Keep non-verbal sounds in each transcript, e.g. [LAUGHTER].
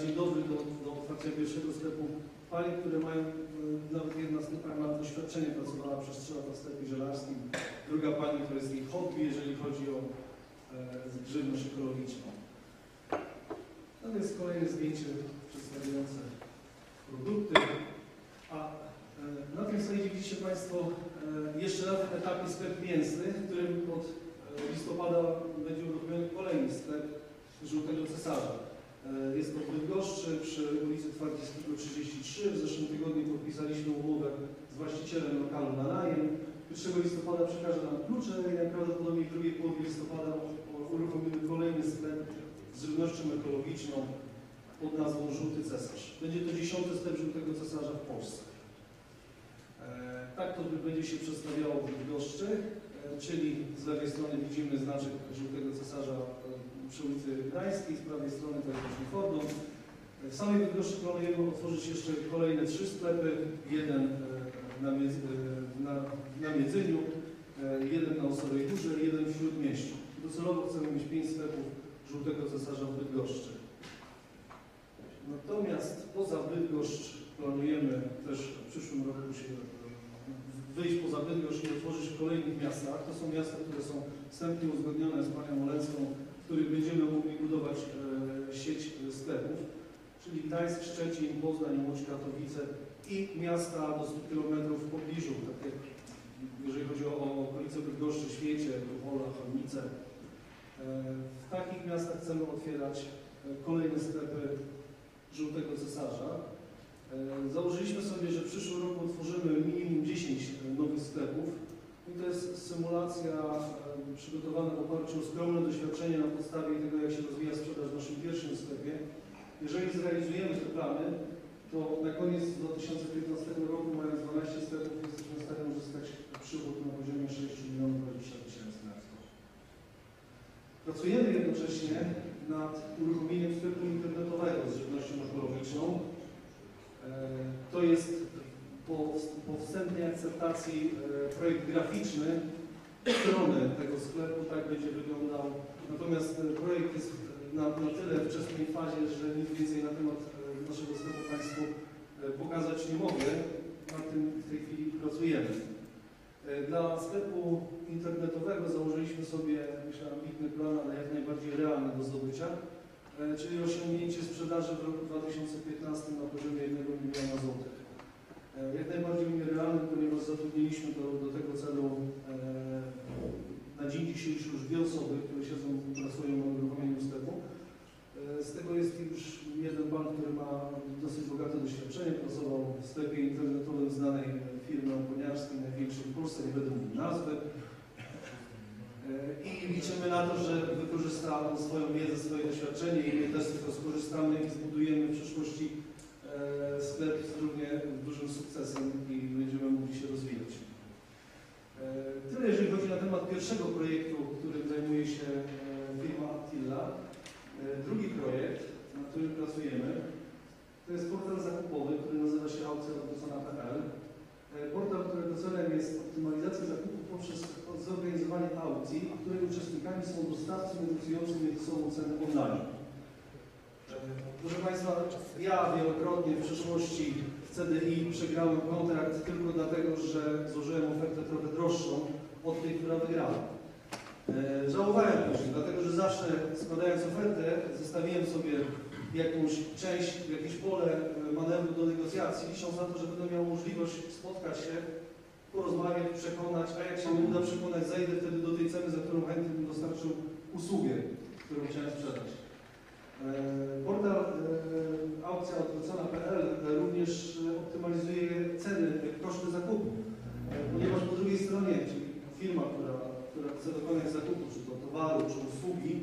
dzień dobry do, do otwarcia pierwszego sklepu panie, które mają, e, nawet jedna z tych pań ma doświadczenie, pracowała przez 3 lata w sklepie zielarskim, druga pani to jest jej hobby, jeżeli chodzi o e, żywność ekologiczną. No więc kolejne zdjęcie przedstawiające produkty. A e, na tym slajdzie widzicie Państwo e, jeszcze tym etapie sklep mięsny, w którym od e, listopada będzie uruchomiony kolejny sklep Żółtego Cesarza. E, Jest to w Bydgoszczy przy ulicy Twardziskiego 33. W zeszłym tygodniu podpisaliśmy umowę z właścicielem lokalu na najem. 1 listopada przekaże nam klucze i najprawdopodobniej w drugiej połowie listopada uruchomimy kolejny sklep z żywnością ekologiczną pod nazwą Żółty Cesarz. Będzie to dziesiąty sklep Żółtego Cesarza w Polsce. E, Tak to będzie się przedstawiało w Bydgoszczy, e, czyli z lewej strony widzimy znaczek Żółtego Cesarza przy ulicy Gdańskiej, z prawej strony to jest właśnie Fordon. W samej Bydgoszczy planujemy otworzyć jeszcze kolejne trzy sklepy, jeden e, na, Miedz- e, na, na Miedzyniu, e, jeden na Osowej Górze i jeden w Śródmieściu. Docelowo chcemy mieć pięć sklepów Żółtego Cesarza w Bydgoszczy. Natomiast poza Bydgoszcz planujemy też w przyszłym roku się wyjść poza Bydgoszcz i otworzyć w kolejnych miastach. To są miasta, które są wstępnie uzgodnione z Panią Olenską, w których będziemy mogli budować e, sieć e, sklepów, czyli Gdańsk, Szczecin, Poznań, Łódź, Katowice i miasta do 100 km w pobliżu, takie jeżeli chodzi o, okolice Bydgoszczy, Świecie, Tuchola, Chornice. E, W takich miastach chcemy otwierać kolejne sklepy Żółtego Cesarza. Założyliśmy sobie, że w przyszłym roku otworzymy minimum 10 nowych sklepów. I to jest symulacja przygotowana w oparciu o skromne doświadczenie na podstawie tego, jak się rozwija sprzedaż w naszym pierwszym sklepie. Jeżeli zrealizujemy te plany, to na koniec 2015 roku, mając 12 sklepów, jesteśmy w stanie uzyskać przychód na poziomie 6 milionów 20 tysięcy eksport. Pracujemy jednocześnie nad uruchomieniem sklepu internetowego z żywnością ekologiczną. E, To jest po, po wstępnej akceptacji e, projekt graficzny strony tego sklepu, tak będzie wyglądał. Natomiast e, projekt jest na, na tyle wczesnej fazie, że nic więcej na temat e, naszego sklepu Państwu pokazać nie mogę. Nad tym w tej chwili pracujemy. Dla sklepu internetowego założyliśmy sobie, myślę, ambitny plan, ale jak najbardziej realny do zdobycia, czyli osiągnięcie sprzedaży w roku 2015 na poziomie 1 miliona złotych. E, Jak najbardziej nierealny, ponieważ zatrudniliśmy do, do tego celu e, na dzień dzisiejszy już dwie osoby, które siedzą, pracują na uruchomieniu sklepu. E, Z tego jest już jeden pan, który ma dosyć bogate doświadczenie, pracował w sklepie internetowym znanej firmy oponiarskiej, największej w Polsce, nie będę mówił nazwy. E, I liczymy na to, że wykorzysta on swoją wiedzę, swoje doświadczenie i my też z tego skorzystamy i zbudujemy w przyszłości sklep z równie dużym sukcesem i będziemy mogli się rozwijać. E, Tyle jeżeli chodzi na temat pierwszego projektu, którym zajmuje się e, firma Attila. E, Drugi projekt, nad którym pracujemy, to jest portal zakupowy, który nazywa się aukcja.pl. E, Portal, którego celem jest optymalizacja zakupów poprzez zorganizowanie aukcji, której uczestnikami są dostawcy negocjujący między sobą ceny online. Proszę Państwa, ja wielokrotnie w przeszłości w CDI przegrałem kontrakt tylko dlatego, że złożyłem ofertę trochę droższą od tej, która wygrała. E, Żałowałem później, dlatego że zawsze składając ofertę zostawiłem sobie jakąś część, jakieś pole e, manewru do negocjacji, licząc na to, że będę miał możliwość spotkać się, porozmawiać, przekonać, a jak się nie uda przekonać, zejdę wtedy do tej ceny, za którą chętnie bym dostarczył usługę, którą chciałem sprzedać. E, Portal e, aukcjaodwrócona.pl również e, optymalizuje ceny, koszty zakupu, ponieważ po drugiej stronie, czyli firma, która, która chce dokonać zakupu, czy to towaru, czy usługi,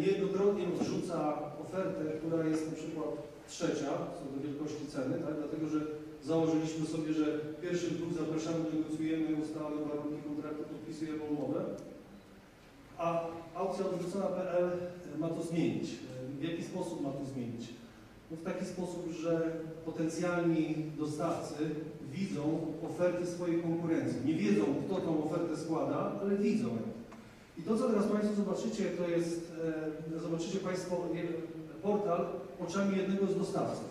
niejednokrotnie odrzuca ofertę, która jest na przykład trzecia co do wielkości ceny, tak? dlatego że założyliśmy sobie, że pierwszych dwóch zapraszamy, negocjujemy, ustalamy warunki kontraktu, podpisujemy umowę, a aukcja odwrócona.pl ma to zmienić. W jaki sposób ma to zmienić? No w taki sposób, że potencjalni dostawcy widzą oferty swojej konkurencji. Nie wiedzą, kto tą ofertę składa, ale widzą. I to, co teraz Państwo zobaczycie, to jest, e, zobaczycie Państwo portal, oczami jednego z dostawców.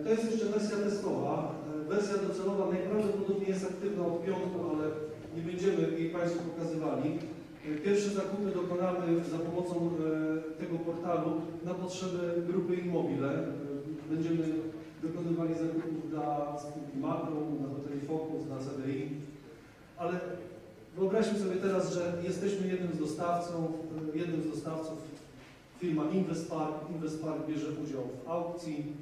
E, To jest jeszcze wersja testowa. E, Wersja docelowa najprawdopodobniej jest aktywna od piątku, ale nie będziemy jej Państwu pokazywali. Pierwsze zakupy dokonamy za pomocą e, tego portalu na potrzeby grupy Immobile. E, Będziemy dokonywali zakupów dla spółki Makro, dla hoteli Focus, dla CDI. Ale wyobraźmy sobie teraz, że jesteśmy jednym z dostawcą, e, jednym z dostawców, firma Investpark. Investpark bierze udział w aukcji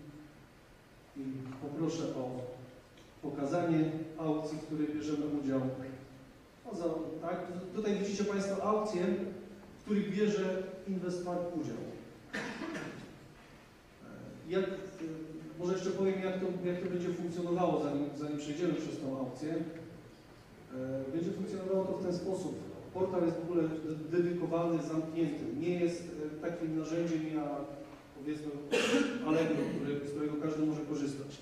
i poproszę o pokazanie aukcji, w której bierzemy udział. Tak? Tutaj widzicie Państwo aukcje, w których bierze Investpark udział. E, Jak, e, może jeszcze powiem, jak to, jak to będzie funkcjonowało, zanim, zanim przejdziemy przez tą aukcję. E, Będzie funkcjonowało to w ten sposób. Portal jest w ogóle dedykowany, zamknięty. Nie jest takim narzędziem jak powiedzmy Allegro, z którego każdy może korzystać.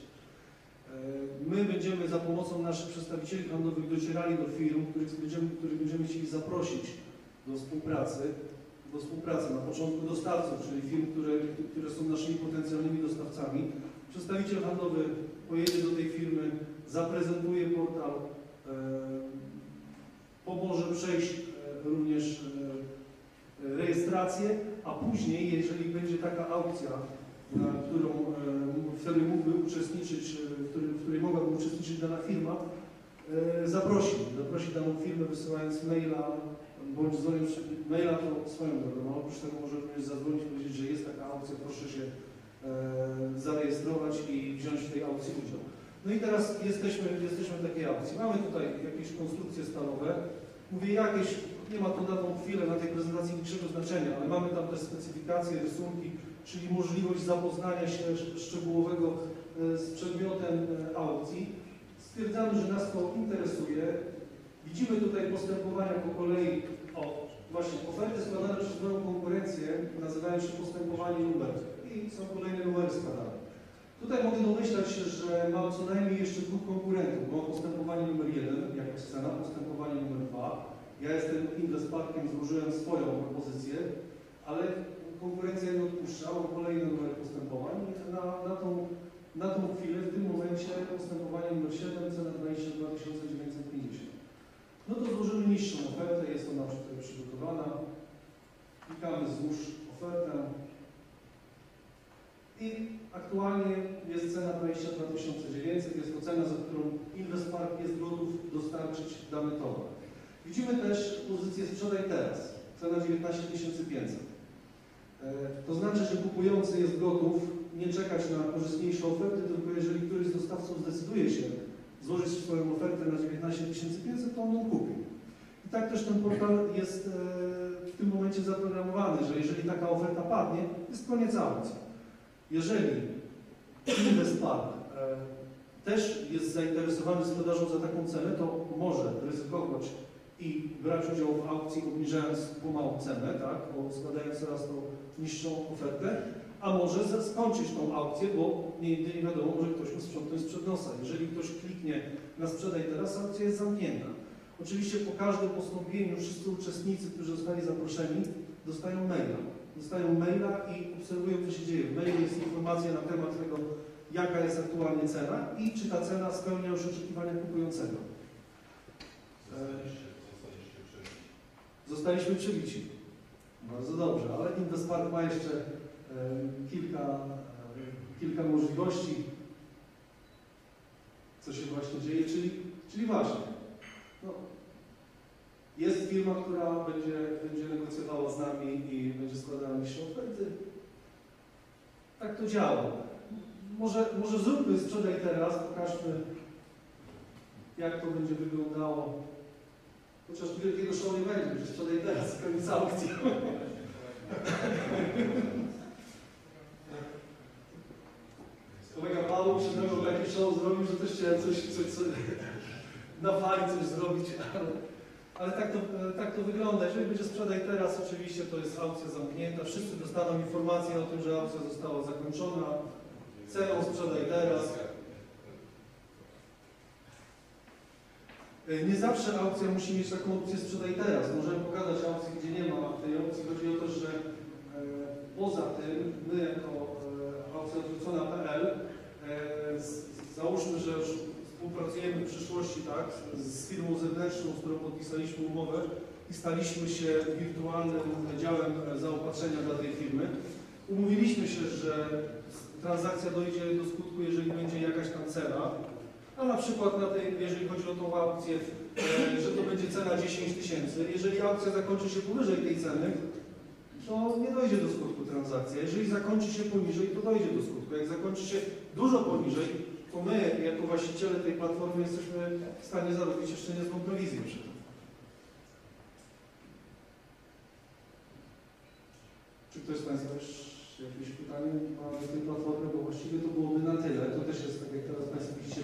E, My będziemy za pomocą naszych przedstawicieli handlowych docierali do firm, których będziemy, których będziemy chcieli zaprosić do współpracy, do współpracy na początku dostawców, czyli firm, które, które są naszymi potencjalnymi dostawcami. Przedstawiciel handlowy pojedzie do tej firmy, zaprezentuje portal, e, pomoże przejść e, również rejestrację, a później, jeżeli będzie taka aukcja, na którą, e, w której mógłby uczestniczyć, e, w której, w której mogłaby uczestniczyć dana firma, e, zaprosi, zaprosi daną firmę wysyłając maila, bądź dzwoniąc maila to swoją drogą, a oprócz tego może również zadzwonić i powiedzieć, że jest taka aukcja, proszę się zarejestrować i wziąć w tej aukcji udział. No i teraz jesteśmy, jesteśmy w takiej aukcji. Mamy tutaj jakieś konstrukcje stalowe. Mówię jakieś, nie ma to na tą chwilę, na tej prezentacji większego znaczenia, ale mamy tam też specyfikacje, rysunki, czyli możliwość zapoznania się sz- szczegółowego e, z przedmiotem e, aukcji. Stwierdzamy, że nas to interesuje. Widzimy tutaj postępowania po kolei. O, właśnie, oferty składane przez moją konkurencję nazywają się postępowanie numer i są kolejne numery składane. Tutaj mogę domyślać się, że mam co najmniej jeszcze dwóch konkurentów. Mam postępowanie numer jeden, jako scena, postępowanie numer dwa. Ja jestem Investparkiem, złożyłem swoją propozycję, ale konkurencja nie odpuszcza, mam kolejne numery postępowań. Na, na, tą, na tą chwilę, w tym momencie postępowanie numer 7, cena 22 950. No to złożymy niższą ofertę, jest ona przygotowana. Klikamy złóż ofertę. I aktualnie jest cena 22 900, jest to cena, za którą Investpark jest gotów dostarczyć dany towar. Widzimy też pozycję sprzedaj teraz, cena 19 500. E, To znaczy, że kupujący jest gotów nie czekać na korzystniejsze oferty, tylko jeżeli któryś z dostawców zdecyduje się złożyć swoją ofertę na 19 500, to on ją kupi. I tak też ten portal jest e, w tym momencie zaprogramowany, że jeżeli taka oferta padnie, jest koniec aukcji. Jeżeli Investpark e, też jest zainteresowany sprzedażą za taką cenę, to może ryzykować i brać udział w aukcji, obniżając pomału cenę, tak, bo składając coraz to niższą ofertę, a może skończyć tą aukcję, bo nigdy nie wiadomo, może ktoś mu sprzątnąć sprzed nosa. Jeżeli ktoś kliknie na sprzedaj teraz, aukcja jest zamknięta. Oczywiście po każdym postąpieniu wszyscy uczestnicy, którzy zostali zaproszeni, dostają maila. Dostają maila i obserwują, co się dzieje. W mailu jest informacja na temat tego, jaka jest aktualnie cena i czy ta cena spełnia już oczekiwania kupującego. Zostaliśmy przybici. Bardzo dobrze, ale Investpark ma jeszcze kilka, kilka możliwości, co się właśnie dzieje, czyli, czyli właśnie, no, jest firma, która będzie, będzie negocjowała z nami i będzie składała niższe oferty. Tak to działa. Może, może zróbmy sprzedaj teraz, pokażmy, jak to będzie wyglądało. Chociaż tu wielkiego show nie będzie, będzie sprzedaj teraz, koniec aukcji. Kolega Paweł przed mną taki show zrobił, że też chciałem coś, coś, coś na fali coś zrobić, ale, ale tak, to, tak to wygląda. Jeżeli będzie sprzedaj teraz, oczywiście to jest aukcja zamknięta. Wszyscy dostaną informację o tym, że aukcja została zakończona. Ceną sprzedaj teraz. E, nie zawsze aukcja musi mieć taką opcję sprzedaj teraz. Możemy pokazać aukcję, gdzie nie ma tej opcji. Chodzi o to, że e, poza tym my jako e, aukcja odwrócona.pl załóżmy, że już współpracujemy w przyszłości tak, z firmą zewnętrzną, z którą podpisaliśmy umowę i staliśmy się wirtualnym działem zaopatrzenia dla tej firmy. Umówiliśmy się, że transakcja dojdzie do skutku, jeżeli będzie jakaś tam cena, a na przykład na tej, jeżeli chodzi o tą aukcję, e, że to będzie cena 10 tysięcy. Jeżeli aukcja zakończy się powyżej tej ceny, to nie dojdzie do skutku transakcja. Jeżeli zakończy się poniżej, to dojdzie do skutku. Jak zakończy się dużo poniżej, to my, jako właściciele tej platformy, jesteśmy w stanie zarobić jeszcze niezłą prowizję przy tym. Czy ktoś z Państwa jakieś pytanie ma do tej platformy, bo właściwie to byłoby na tyle. To też jest, tak jak teraz Państwo widzicie,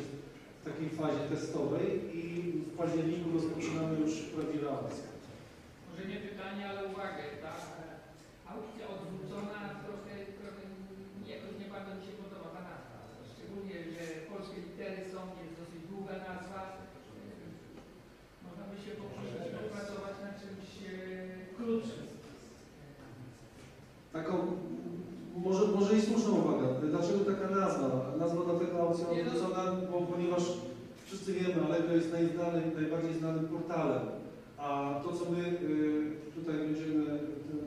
w takiej fazie testowej i w październiku rozpoczynamy już prawdziwe aukcje. Może nie pytanie, ale uwagę, ta aukcja odwrócona trochę, trochę jakoś nie bardzo mi się podoba ta nazwa. Szczególnie, że polskie litery są, jest dosyć długa nazwa. Można by się pokusić popracować nad czymś e, krótszym. Taką, może, może i słuszna uwaga. Dlaczego taka nazwa? Nazwa dlatego aukcja Nie, no- odwrócona, bo, ponieważ wszyscy wiemy, Allegro jest najznanym, najbardziej znanym portalem. A to, co my y, tutaj będziemy,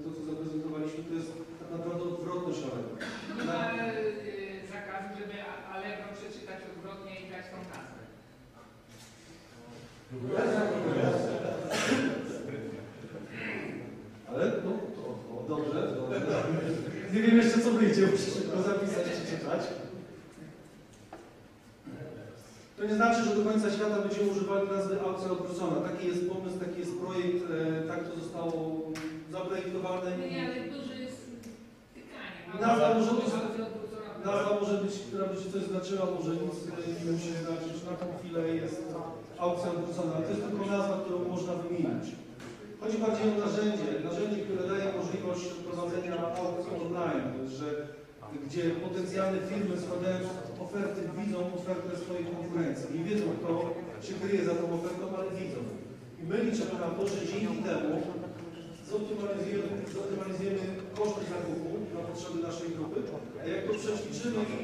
to, co zaprezentowaliśmy, to jest tak naprawdę odwrotność Allegro. Nie ma e, zakazu, żeby A- Allegro przeczytać odwrotnie i dać tą nazwę. Ale no, to, to, dobrze, dobrze. [LAUGHS] Nie wiem jeszcze co wyjdzie, muszę szybko zapisać i czytać. To nie znaczy, że do końca świata będziemy używali nazwy aukcja odwrócona. Taki jest pomysł, taki jest projekt, e, tak to zostało zaprojektowane. Nie, ale duży jest tykanie. Nazwa może być-. Nazwa może być, która będzie coś znaczyła, może nic e, nie musi znaczyć. Na tą chwilę jest aukcja odwrócona. ale To jest tylko nazwa, którą można wymienić. Chodzi bardziej o narzędzie, narzędzie, które daje możliwość prowadzenia aukcji online, że gdzie potencjalne firmy składając oferty widzą ofertę swojej konkurencji. Nie wiedzą, kto się kryje za tą ofertą, ale widzą. I my liczymy na to, że dzięki temu zoptymalizujemy, zoptymalizujemy koszty zakupu na potrzeby naszej grupy, a jak to przećwiczymy i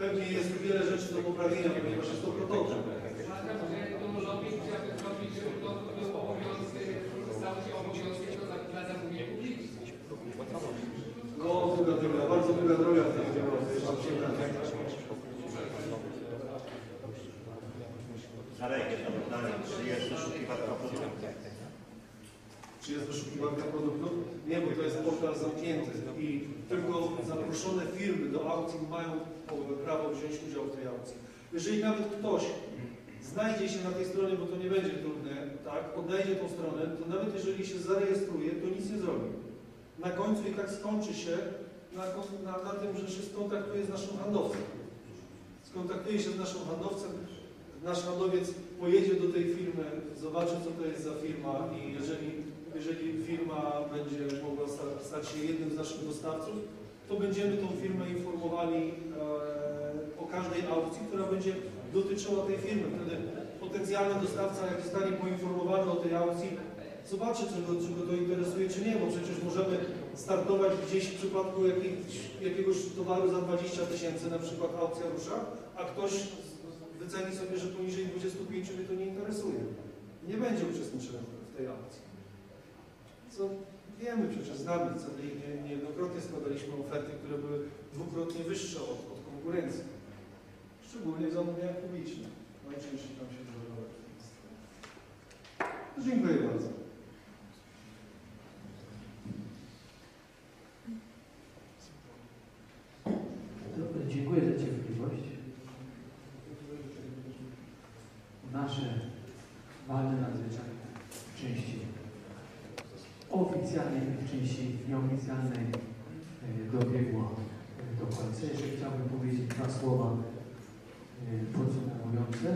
pewnie jest wiele rzeczy do poprawienia, ponieważ jest to prototyp. Uważam, że to lobbying trzeba by zrobić, żeby to był obowiązek, stało się obowiązkiem do za- dla zamówień publicznych. No, długa droga, bardzo długa droga w tej działalności. Jeszcze przed nami. Darek, jedno pytanie. Czy Czy jest wyszukiwarka produktów? Nie, bo to jest portal zamknięty i tylko zaproszone firmy do aukcji mają prawo wziąć udział w tej aukcji. Jeżeli nawet ktoś znajdzie się na tej stronie, bo to nie będzie trudne, tak, odnajdzie tą stronę, to nawet jeżeli się zarejestruje, to nic nie zrobi. Na końcu i tak skończy się na, na, na tym, że się skontaktuje z naszym handlowcem. Skontaktuje się z naszym handlowcem, nasz handlowiec pojedzie do tej firmy, zobaczy co to jest za firma i jeżeli, jeżeli firma będzie mogła sta- stać się jednym z naszych dostawców, to będziemy tą firmę informowali e, o każdej aukcji, która będzie dotyczyła tej firmy. Wtedy potencjalny dostawca, jak zostanie poinformowany o tej aukcji, zobaczy, czy go, czy go to interesuje, czy nie, bo przecież możemy startować gdzieś w przypadku jakiejś, jakiegoś towaru za 20 tysięcy, na przykład aukcja rusza, a ktoś wyceni sobie, że poniżej 25 mnie to nie interesuje. Nie będzie uczestniczył w tej aukcji. Co wiemy przecież, znamy, co nie- niejednokrotnie składaliśmy oferty, które były dwukrotnie wyższe od, od konkurencji. Szczególnie w zamówieniach publicznych. Najczęściej tam się zdarzało. Dziękuję bardzo. Dobra, dziękuję za cierpliwość. Nasze walne nadzwyczajne w części oficjalnej części nieoficjalnej e, dobiegło e, do końca. Jeszcze chciałbym powiedzieć dwa słowa e, podsumowujące.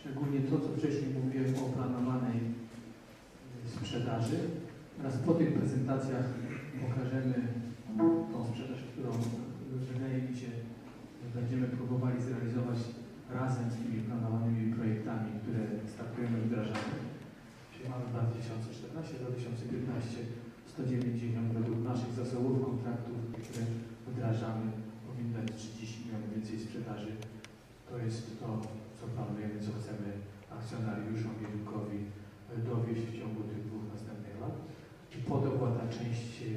Szczególnie to, co wcześniej mówiłem o planowanej sprzedaży. Oraz po tych prezentacjach pokażemy tą sprzedaż, którą wydaje mi się będziemy próbowali zrealizować razem z tymi planowanymi projektami, które startujemy, wdrażamy. Czyli mamy 2014-2015 190 według naszych zasobów kontraktów, które wdrażamy, powinno być 30 milionów więcej sprzedaży. To jest to, co planujemy, co chcemy akcjonariuszom i rynkowi dowieść w ciągu tych dwóch następnych lat. I podopłata część e,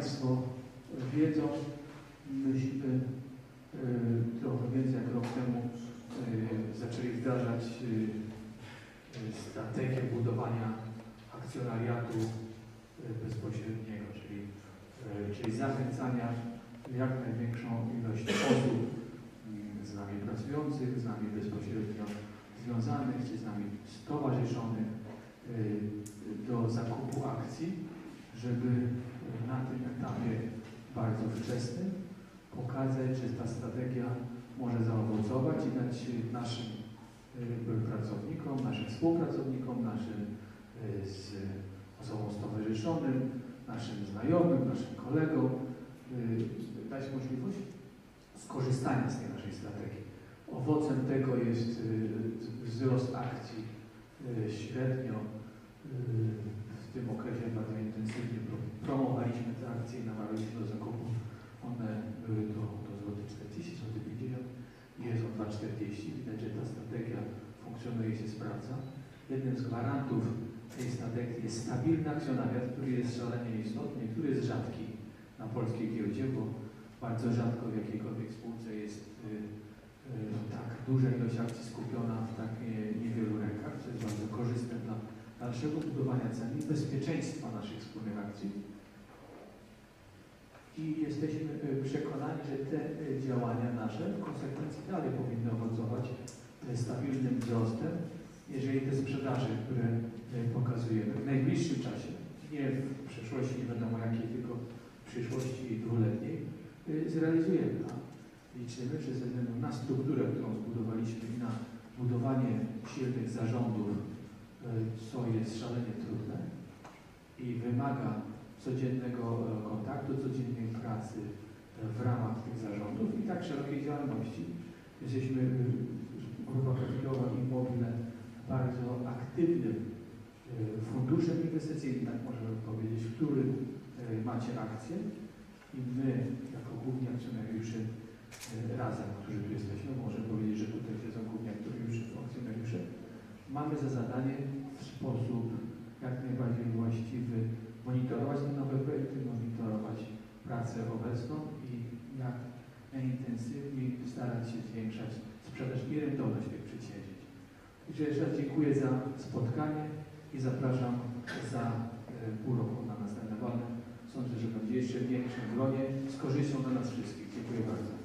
Państwo wiedzą, myśmy e, trochę więcej jak rok temu e, zaczęli wdrażać e, strategię budowania akcjonariatu bezpośredniego, czyli, czyli zachęcania jak największą ilość osób z nami pracujących, z nami bezpośrednio związanych, czy z nami stowarzyszonych do zakupu akcji, żeby na tym etapie bardzo wczesnym pokazać, że ta strategia może zaowocować i dać naszym y, pracownikom, naszym współpracownikom, naszym y, z osobom stowarzyszonym, naszym znajomym, naszym kolegom y, dać możliwość skorzystania z tej naszej strategii. Owocem tego jest wzrost akcji średnio w tym okresie bardzo intensywnie pro- promowaliśmy te akcje i namawialiśmy do zakupu. One były do, do złoty 40, złoty 50 i jest o 2,40. Widać, że ta strategia funkcjonuje się sprawdza. Jednym z gwarantów tej strategii jest stabilny akcjonariat, który jest szalenie istotny, który jest rzadki na polskiej giełdzie, bo bardzo rzadko w jakiejkolwiek spółce jest y, y, tak duża ilość akcji skupiona w tak nie- niewielu rękach, co jest bardzo korzystne dla dalszego budowania ceny i bezpieczeństwa naszych wspólnych akcji. I jesteśmy y, przekonani, że te y, działania nasze w konsekwencji dalej powinny owocować y, stabilnym wzrostem, jeżeli te sprzedaże, które pokazujemy w najbliższym czasie, nie w przyszłości, nie wiadomo jakiej, tylko w przyszłości dwuletniej, zrealizujemy. A liczymy, że ze względu na strukturę, którą zbudowaliśmy i na budowanie silnych zarządów, co jest szalenie trudne i wymaga codziennego e, kontaktu, codziennej pracy e, w ramach tych zarządów i tak szerokiej działalności. Jesteśmy y, grupa kapitałowa Immobile bardzo aktywnym y, funduszem inwestycyjnym, tak możemy powiedzieć, w którym y, macie akcje i my jako główni akcjonariusze y, razem, którzy tu jesteśmy, możemy powiedzieć, że tutaj siedzą główni akcjonariusze, mamy za zadanie w sposób jak najbardziej właściwy monitorować te nowe projekty, monitorować pracę obecną i jak najintensywniej starać się zwiększać sprzedaż i rentowność tych przedsięwzięć. Także jeszcze raz dziękuję za spotkanie i zapraszam za e, pół roku na następne walne. Sądzę, że będzie jeszcze w gronie z korzyścią dla nas wszystkich. Dziękuję bardzo.